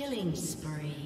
Killing spree.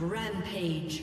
Rampage.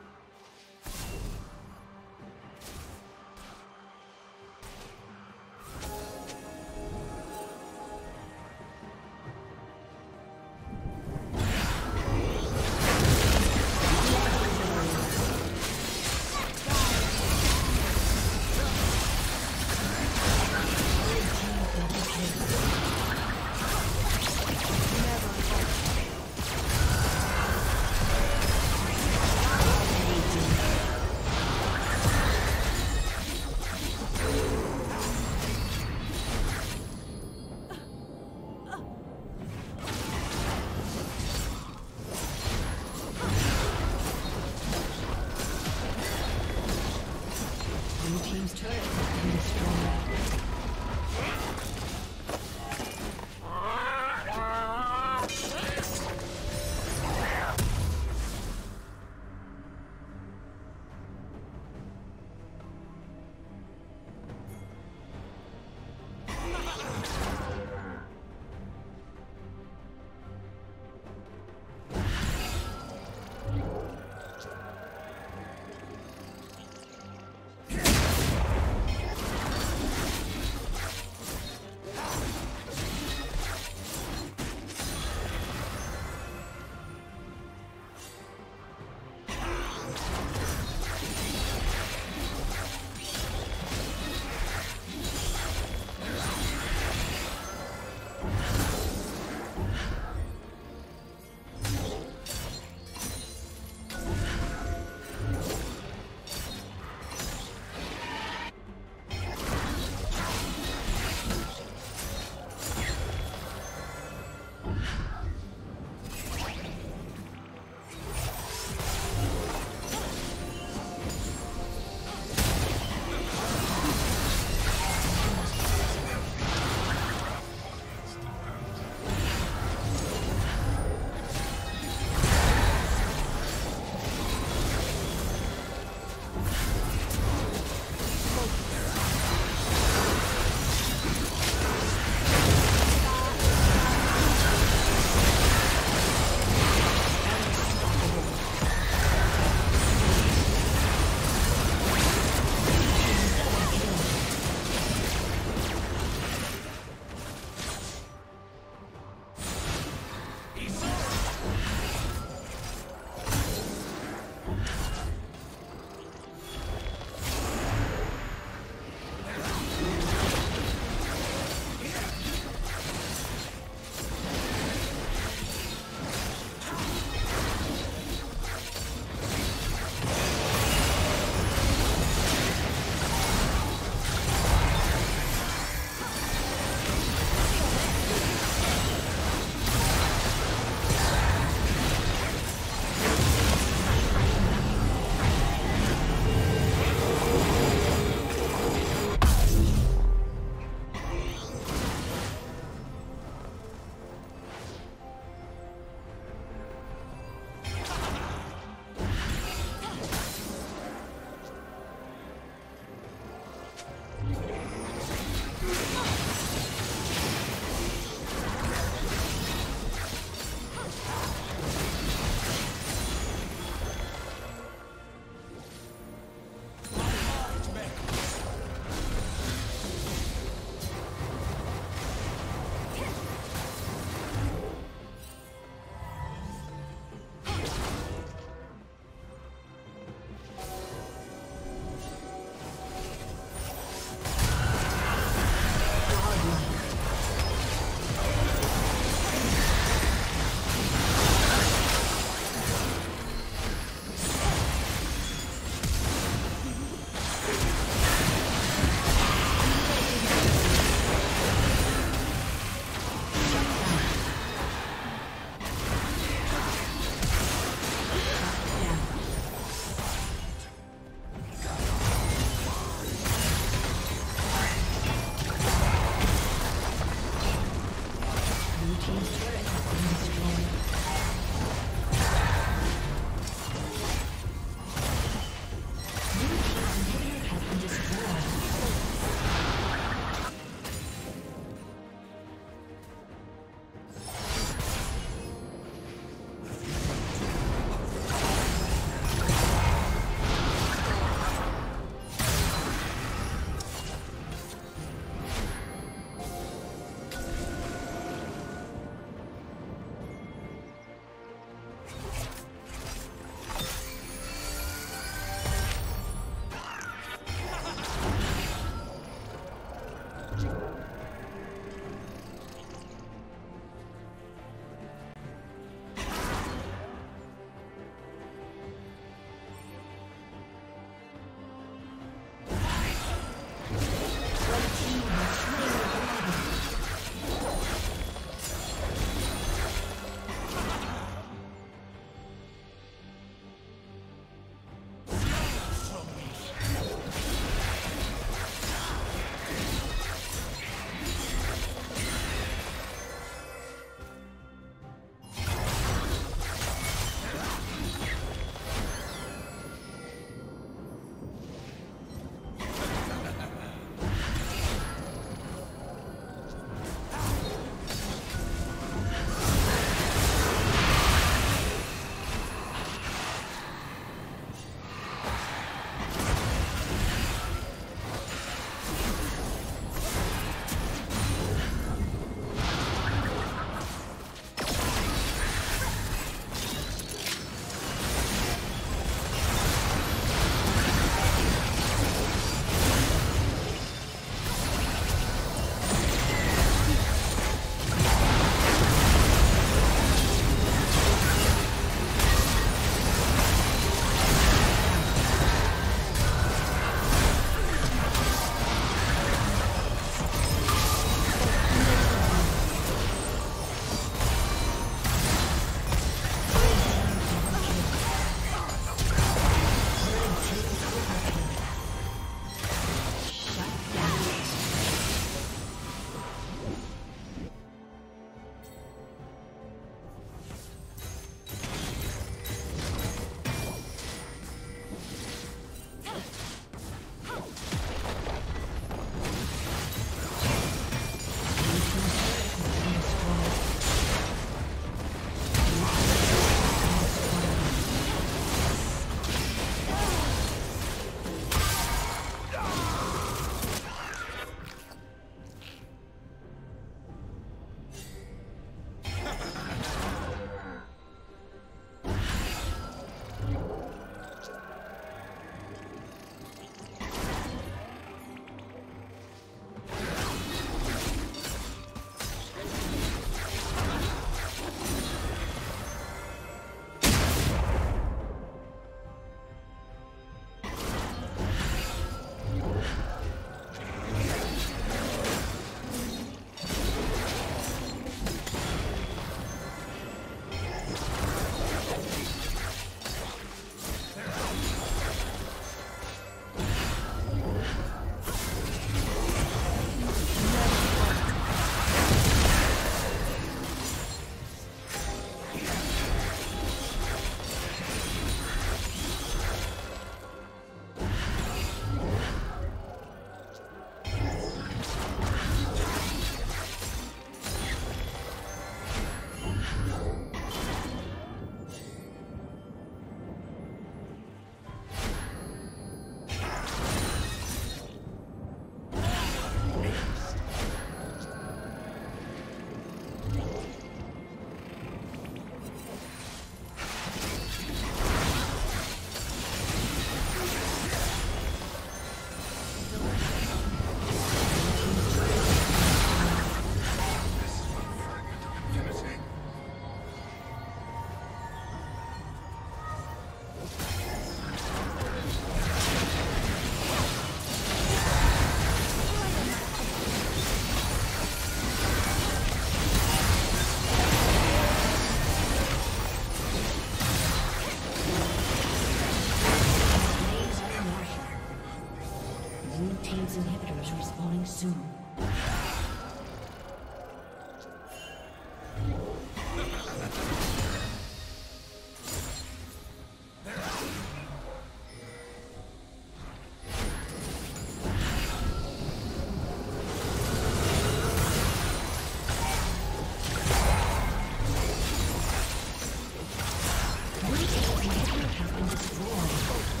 has been destroyed.